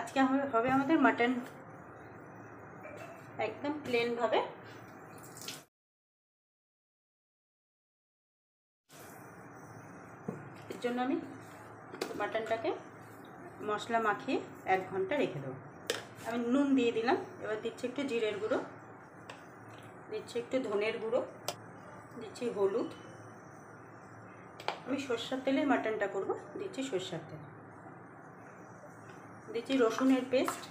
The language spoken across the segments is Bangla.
আজকে হবে আমাদের মাটন একদম প্লেনভাবে এর জন্য আমি মাটনটাকে মশলা মাখিয়ে এক ঘণ্টা রেখে দেবো। আমি নুন দিয়ে দিলাম, এবার দিচ্ছি একটু জিরের গুঁড়ো, দিচ্ছি একটু ধনের গুঁড়ো, দিচ্ছি হলুদ। আমি সর্ষার তেলে মাটনটা করব, দিচ্ছি সর্ষার তেল। দিচ্ছি রসুনের পেস্ট।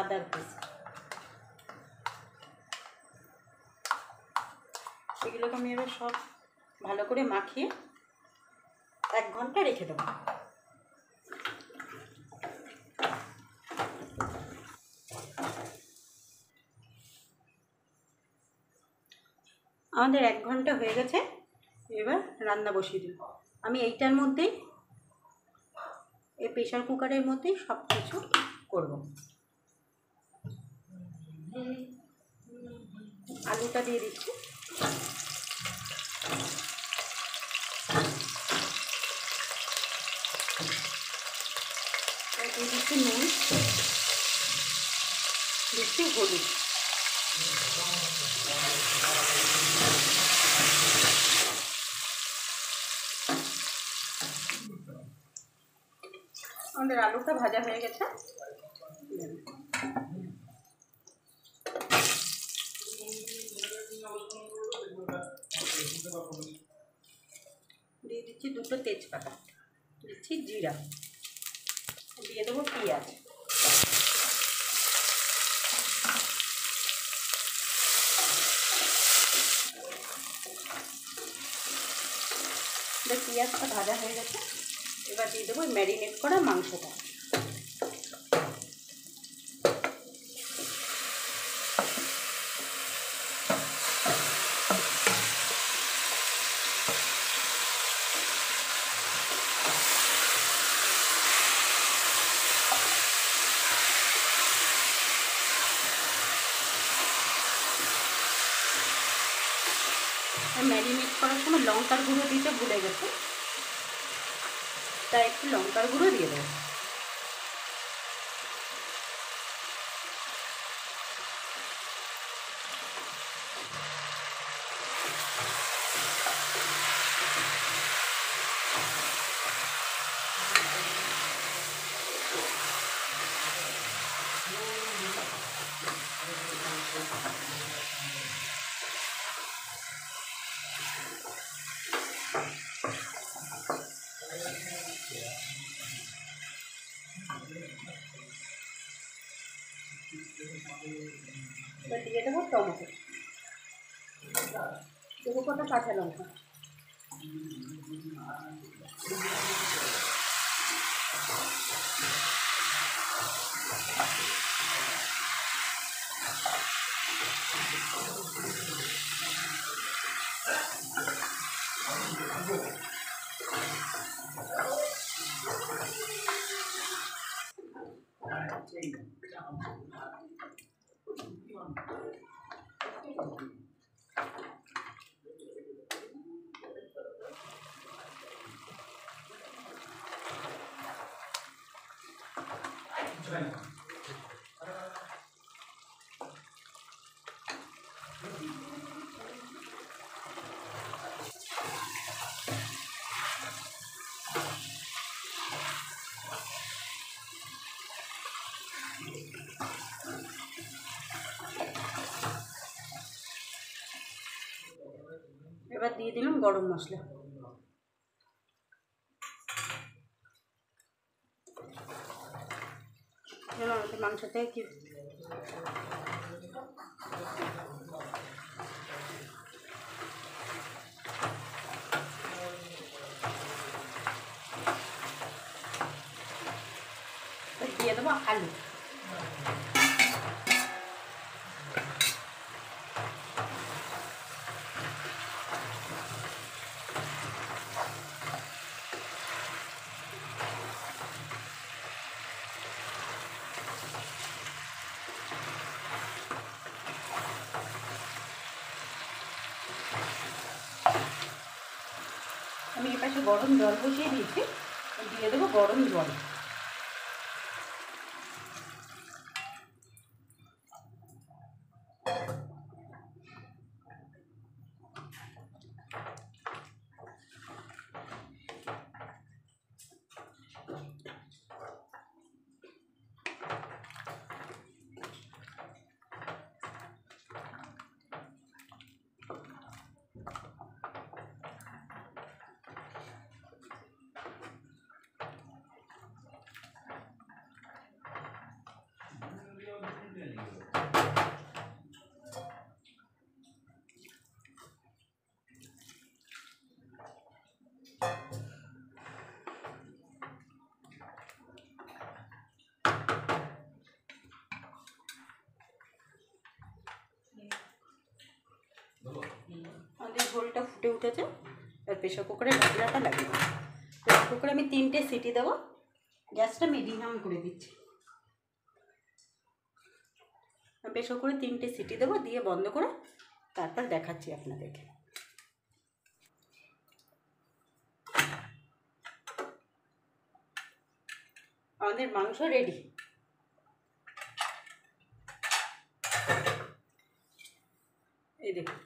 আদার পেস্ট। সেগুলোকে আমি এবার সব ভালো করে মাখিয়ে এক ঘণ্টা রেখে দেবো। আমাদের এক ঘণ্টা হয়ে গেছে, এবার রান্না বসিয়ে দিই আমি এইটার মধ্যেই এই প্রেশার কুকারের মধ্যেই সব কিছু করব। আলুটা দিয়ে দিচ্ছি। দিয়ে দিচ্ছি নুন, দিচ্ছি হলুদ। আমাদের আলুটা ভাজা হয়ে গেছে। দিয়ে দিচ্ছি দুটো তেজপাতা, দিচ্ছি জিরা, দিয়ে দেবো পেঁয়াজ। পেঁয়াজটা ভাজা হয়ে গেছে। এবার দিয়ে দেবো ম্যারিনেট করা মাংসটা। ম্যারিনেট করার সময় লঙ্কার গুঁড়ো দিতে ভুলে গেছে? তাই একটু লঙ্কার গুঁড়ো দিয়ে দেবো এবার দিয়ে দেবো টমেটো দেবো কটা কাঁচা লঙ্কা এবার দিয়ে দিলাম গরম মশলা। আমাদের মাংস থেকে কি এবার দিয়ে দেবো আলু আমি এপাশে গরম জল বসিয়ে দিয়েছি দিয়ে দেবো গরম জল। ঝোলটা ফুটে উঠেছে, এবার প্রেশার কুকারে লাগিয়ে দেবো প্রেশার কুকারে আমি তিনটে সিটি দেবো, গ্যাসটা মিডিয়াম করে দিচ্ছি। প্রেশার কুকারে তিনটে সিটি দেবো, দিয়ে বন্ধ করে তারপর দেখাচ্ছি আপনাদেরকে। আমাদের মাংস রেডি এই দেখুন।